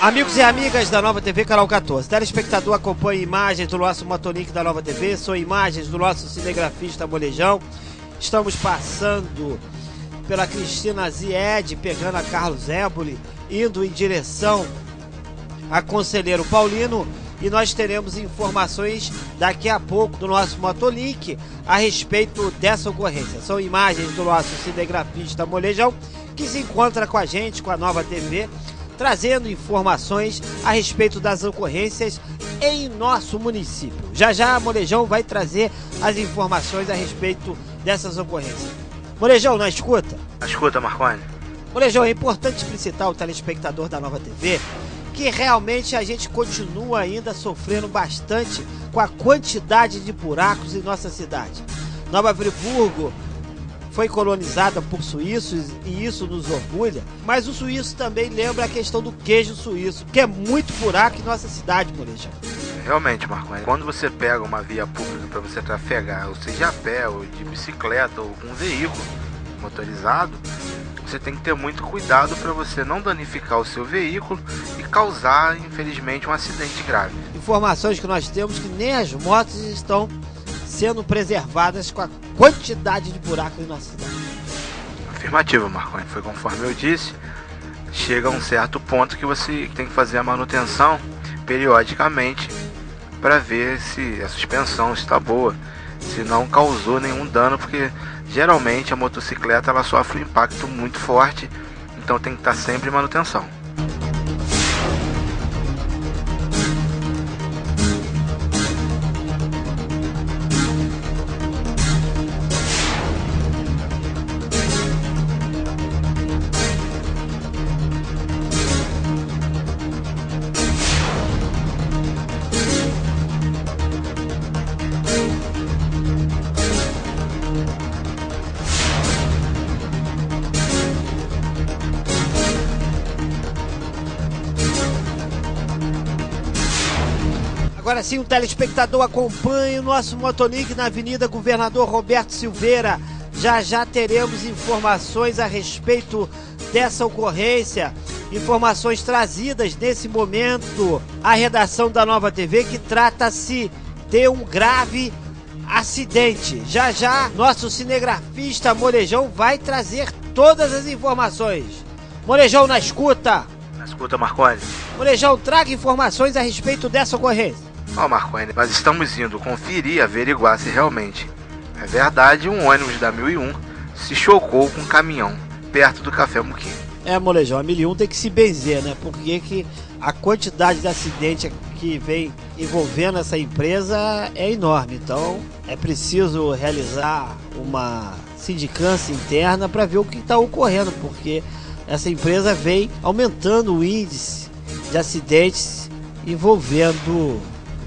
Amigos e amigas da Nova TV Canal 14, telespectador acompanha imagens do nosso Motolink da Nova TV, são imagens do nosso cinegrafista Molejão. Estamos passando pela Cristina Zied, pegando a Carlos Éboli, indo em direção a Conselheiro Paulino e nós teremos informações daqui a pouco do nosso Motolink a respeito dessa ocorrência. São imagens do nosso cinegrafista Molejão que se encontra com a gente, com a Nova TV trazendo informações a respeito das ocorrências em nosso município. Já já a Molejão vai trazer as informações a respeito dessas ocorrências. Molejão, na escuta? Na escuta, Marconi. Molejão, é importante explicitar ao telespectador da Nova TV que realmente a gente continua ainda sofrendo bastante com a quantidade de buracos em nossa cidade. Nova Friburgo foi colonizada por suíços e isso nos orgulha, mas o suíço também lembra a questão do queijo suíço, que é muito buraco em nossa cidade, Morejão. Realmente, Marco, quando você pega uma via pública para você trafegar, ou seja a pé, ou de bicicleta, ou com um veículo motorizado, você tem que ter muito cuidado para você não danificar o seu veículo e causar, infelizmente, um acidente grave. Informações que nós temos que nem as motos estão sendo preservadas com a quantidade de buracos nossa cidade. Afirmativo, Marconi. Foi conforme eu disse. Chega a um certo ponto que você tem que fazer a manutenção periodicamente para ver se a suspensão está boa, se não causou nenhum dano, porque geralmente a motocicleta ela sofre um impacto muito forte, então tem que estar sempre em manutenção. Agora sim, o telespectador acompanha o nosso Motonic na Avenida Governador Roberto Silveira. Já já teremos informações a respeito dessa ocorrência, informações trazidas nesse momento à redação da Nova TV que trata-se de um grave acidente. Já já, nosso cinegrafista Morejão vai trazer todas as informações. Morejão na escuta. Na escuta, Marconi. Morejão, traga informações a respeito dessa ocorrência. Ó, oh, Marconi, nós estamos indo conferir e averiguar se realmente é verdade um ônibus da 1001 se chocou com um caminhão perto do Café Muquim. É, molejão, a 1001 tem que se benzer, né? Porque que a quantidade de acidente que vem envolvendo essa empresa é enorme. Então, é preciso realizar uma sindicância interna para ver o que está ocorrendo, porque essa empresa vem aumentando o índice de acidentes envolvendo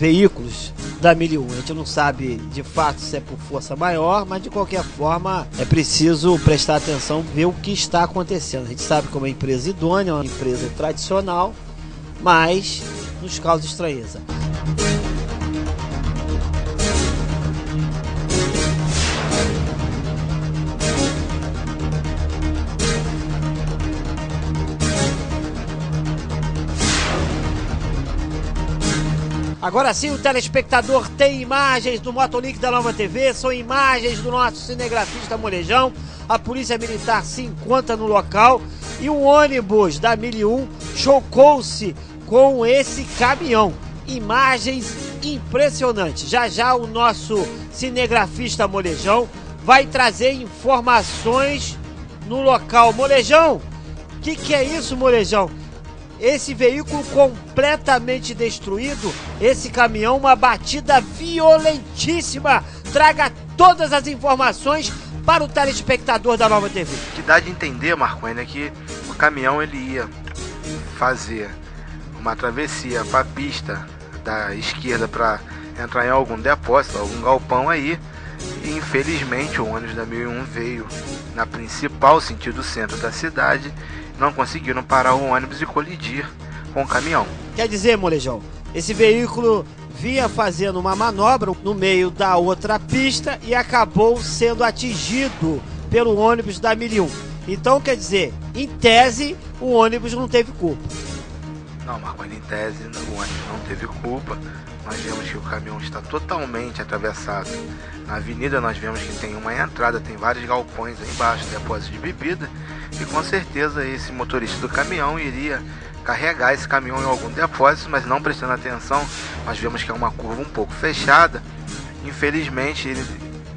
veículos da 1001. A gente não sabe de fato se é por força maior, mas de qualquer forma é preciso prestar atenção, ver o que está acontecendo. A gente sabe como é uma empresa idônea, uma empresa tradicional, mas nos causa estranheza. Agora sim, o telespectador tem imagens do Motolink da Nova TV, são imagens do nosso cinegrafista Molejão. A polícia militar se encontra no local e um ônibus da 1001 chocou-se com esse caminhão. Imagens impressionantes. Já já o nosso cinegrafista Molejão vai trazer informações no local. Molejão, o que, que é isso, Molejão? Esse veículo completamente destruído, esse caminhão, uma batida violentíssima. Traga todas as informações para o telespectador da Nova TV. Que dá de entender, Marconi, é que o caminhão ele ia fazer uma travessia para a pista da esquerda para entrar em algum depósito, algum galpão aí. E infelizmente o ônibus da 1001 veio na principal sentido centro da cidade não conseguiram parar o ônibus e colidir com o caminhão. Quer dizer, molejão, esse veículo vinha fazendo uma manobra no meio da outra pista e acabou sendo atingido pelo ônibus da 1001. Então, quer dizer, em tese, o ônibus não teve culpa. Não, Marconi, em tese, o ônibus não teve culpa. Nós vemos que o caminhão está totalmente atravessado. Na avenida nós vemos que tem uma entrada, tem vários galpões aí embaixo, depósito de bebida. E com certeza esse motorista do caminhão iria carregar esse caminhão em algum depósito, mas não prestando atenção, nós vemos que é uma curva um pouco fechada. Infelizmente ele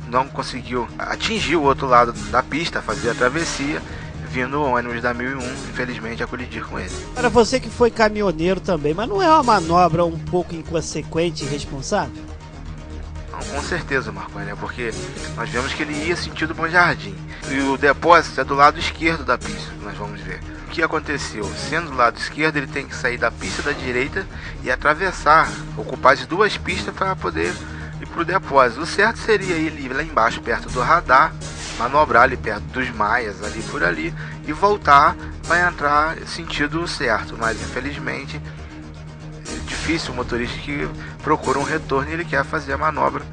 não conseguiu atingir o outro lado da pista, fazer a travessia vindo o ônibus da 1001, infelizmente, a colidir com ele. Para você que foi caminhoneiro também, mas não é uma manobra um pouco inconsequente e irresponsável? Não, com certeza, Marconi, é porque nós vemos que ele ia sentido Bom Jardim. E o depósito é do lado esquerdo da pista, nós vamos ver. O que aconteceu? Sendo do lado esquerdo, ele tem que sair da pista da direita e atravessar, ocupar as duas pistas para poder ir para o depósito. O certo seria ele lá embaixo, perto do radar, manobrar ali perto dos maias, ali por ali, e voltar para entrar sentido certo. Mas infelizmente é difícil o motorista que procura um retorno e ele quer fazer a manobra,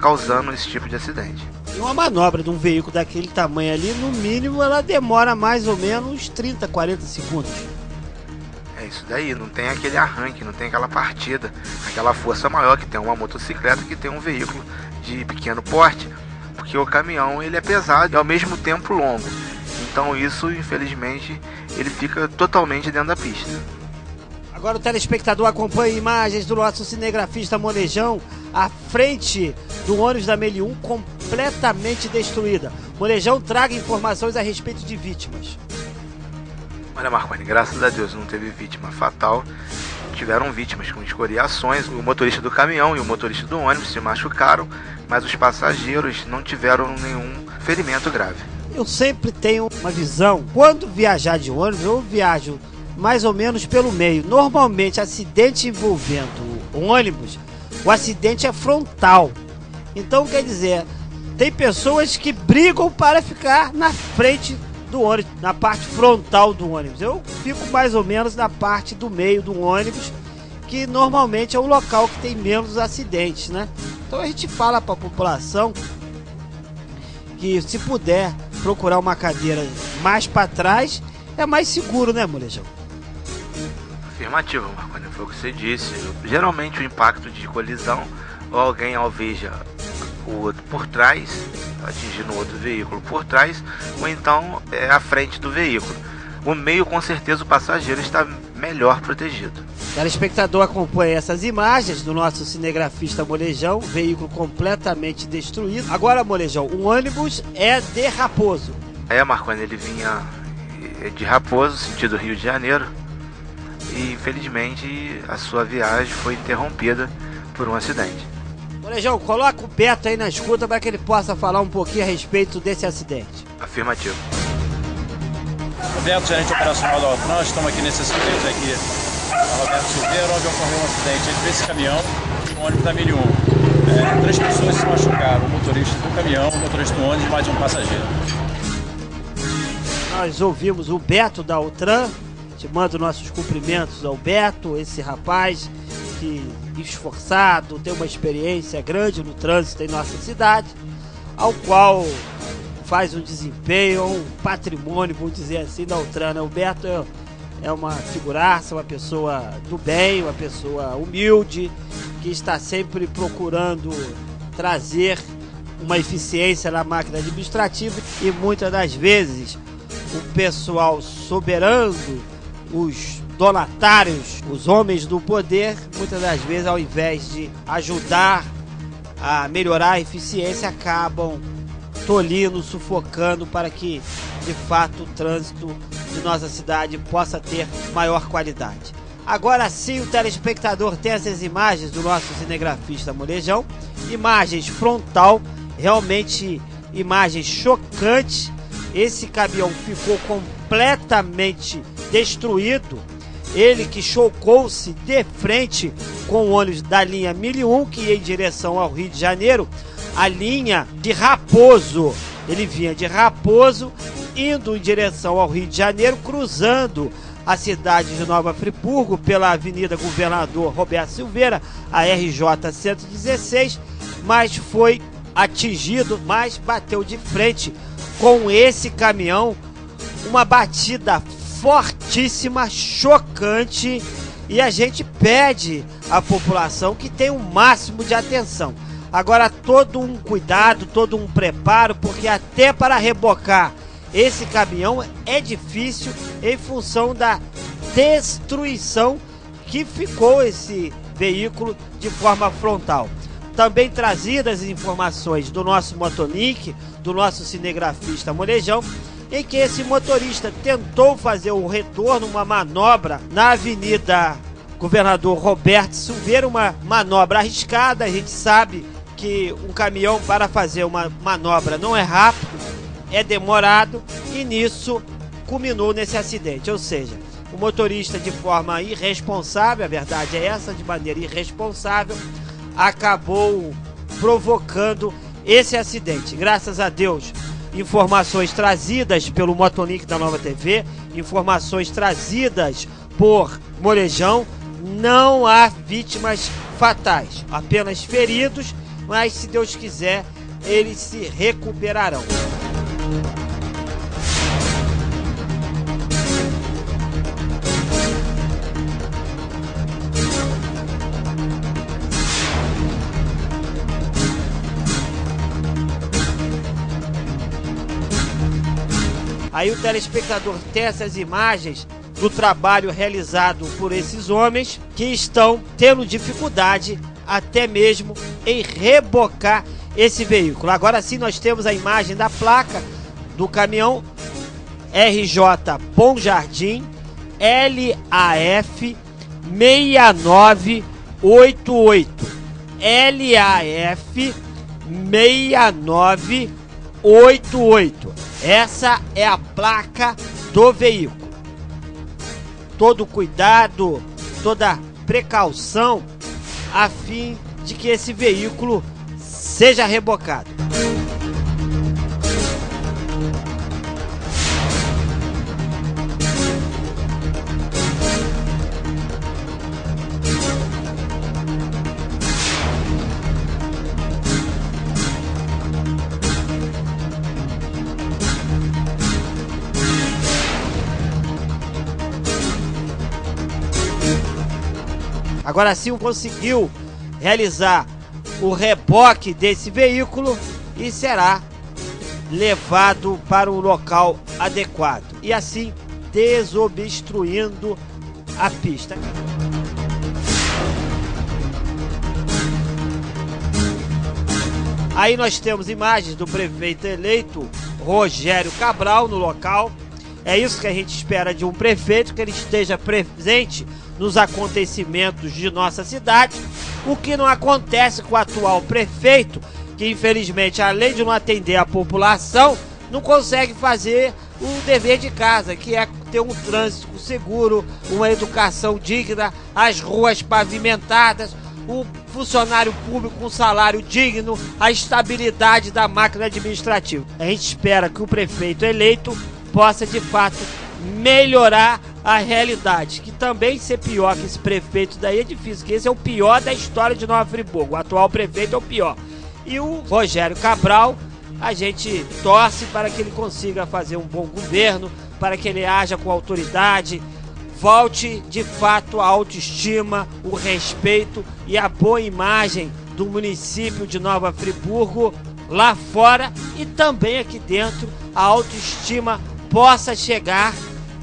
causando esse tipo de acidente. E uma manobra de um veículo daquele tamanho ali, no mínimo, ela demora mais ou menos 30, 40 segundos. É isso daí, não tem aquele arranque, não tem aquela partida, aquela força maior que tem uma motocicleta que tem um veículo de pequeno porte porque o caminhão ele é pesado e ao mesmo tempo longo. Então isso, infelizmente, ele fica totalmente dentro da pista. Agora o telespectador acompanha imagens do nosso cinegrafista Molejão à frente do ônibus da Melium completamente destruída. Molejão traga informações a respeito de vítimas. Olha, Marconi, graças a Deus não teve vítima fatal. Tiveram vítimas com escoriações. O motorista do caminhão e o motorista do ônibus se machucaram, mas os passageiros não tiveram nenhum ferimento grave. Eu sempre tenho uma visão. Quando viajar de ônibus, eu viajo mais ou menos pelo meio. Normalmente, acidente envolvendo ônibus, o acidente é frontal. Então, quer dizer, tem pessoas que brigam para ficar na frente do ônibus, na parte frontal do ônibus. Eu fico mais ou menos na parte do meio do ônibus, que normalmente é o local que tem menos acidentes, né? Então a gente fala para a população que se puder procurar uma cadeira mais para trás, é mais seguro, né, Molejão? Afirmativo, Marconi, foi o que você disse. Geralmente o impacto de colisão ou alguém alveja o outro por trás, atingindo outro veículo por trás, ou então é à frente do veículo. O meio, com certeza, o passageiro está melhor protegido. O telespectador acompanha essas imagens do nosso cinegrafista Molejão, veículo completamente destruído. Agora, Molejão, o ônibus é de Raposo. É, Marconi, ele vinha é, de Raposo, sentido Rio de Janeiro, e infelizmente a sua viagem foi interrompida por um acidente. Molejão, coloca o Beto aí na escuta para que ele possa falar um pouquinho a respeito desse acidente. Afirmativo. Beto, gerente operacional da Altran, estamos aqui nesse acidente aqui Roberto Silveira, onde ocorreu um acidente entre esse caminhão e o ônibus da 1001. É, três pessoas se machucaram, o motorista do caminhão, o motorista do ônibus e mais um passageiro. Nós ouvimos o Beto da Altran, te mando nossos cumprimentos ao Beto, esse rapaz esforçado, tem uma experiência grande no trânsito em nossa cidade, ao qual faz um desempenho, um patrimônio, vamos dizer assim, da Altran. Né? O Beto é é uma figuraça, uma pessoa do bem, uma pessoa humilde, que está sempre procurando trazer uma eficiência na máquina administrativa e muitas das vezes o pessoal soberano, os donatários, os homens do poder, muitas das vezes ao invés de ajudar a melhorar a eficiência, acabam tolindo, sufocando para que de fato o trânsito de nossa cidade possa ter maior qualidade. Agora sim, o telespectador tem essas imagens do nosso cinegrafista Molejão, imagens frontal, realmente imagens chocantes. Esse caminhão ficou completamente destruído. Ele que chocou-se de frente com o ônibus da linha 1001 que ia em direção ao Rio de Janeiro, a linha de Raposo. Ele vinha de Raposo indo em direção ao Rio de Janeiro, cruzando a cidade de Nova Friburgo pela Avenida Governador Roberto Silveira, a RJ 116, mas foi atingido, mas bateu de frente com esse caminhão, uma batida fortíssima, chocante e a gente pede à população que tenha o um máximo de atenção. Agora, todo um cuidado, todo um preparo, porque até para rebocar esse caminhão é difícil em função da destruição que ficou esse veículo de forma frontal. Também trazidas informações do nosso Motolink, do nosso cinegrafista Molejão, em que esse motorista tentou fazer o retorno, uma manobra na Avenida Governador Roberto Silveira, uma manobra arriscada. A gente sabe que um caminhão para fazer uma manobra não é rápido, é demorado e nisso culminou nesse acidente. Ou seja, o motorista de forma irresponsável, a verdade é essa, de maneira irresponsável, acabou provocando esse acidente. Graças a Deus, informações trazidas pelo Motolink da Nova TV, informações trazidas por Morejão, não há vítimas fatais, apenas feridos, mas se Deus quiser, eles se recuperarão. Aí o telespectador tem essas imagens do trabalho realizado por esses homens que estão tendo dificuldade até mesmo em rebocar esse veículo. Agora sim nós temos a imagem da placa do caminhão RJ Bom Jardim LAF 6988 LAF 6988 essa é a placa do veículo. Todo cuidado, toda precaução a fim de que esse veículo seja rebocado. Agora sim conseguiu realizar o reboque desse veículo e será levado para um local adequado e assim desobstruindo a pista. Aí nós temos imagens do prefeito eleito Rogério Cabral no local. É isso que a gente espera de um prefeito, que ele esteja presente nos acontecimentos de nossa cidade, o que não acontece com o atual prefeito, que infelizmente, além de não atender a população, não consegue fazer o dever de casa, que é ter um trânsito seguro, uma educação digna, as ruas pavimentadas, o funcionário público com salário digno, a estabilidade da máquina administrativa. A gente espera que o prefeito eleito possa de fato melhorar a realidade. Que também ser pior que esse prefeito daí é difícil, que esse é o pior da história de Nova Friburgo. O atual prefeito é o pior. E o Rogério Cabral, a gente torce para que ele consiga fazer um bom governo, para que ele haja com autoridade, volte de fato a autoestima, o respeito e a boa imagem do município de Nova Friburgo lá fora e também aqui dentro a autoestima possa chegar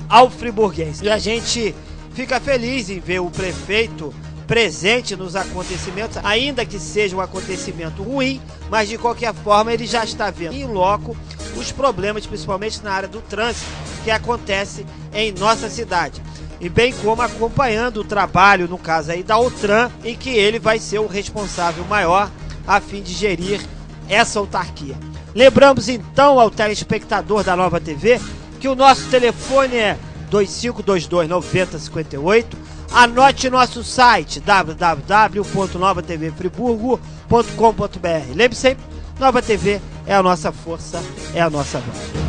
ao friburguense. E a gente fica feliz em ver o prefeito presente nos acontecimentos, ainda que seja um acontecimento ruim, mas de qualquer forma ele já está vendo em loco os problemas, principalmente na área do trânsito, que acontece em nossa cidade. E bem como acompanhando o trabalho, no caso aí da Outran, em que ele vai ser o responsável maior a fim de gerir essa autarquia. Lembramos então ao telespectador da Nova TV que o nosso telefone é 2522 9058. Anote nosso site www.novatvfriburgo.com.br. Lembre sempre, Nova TV é a nossa força, é a nossa voz.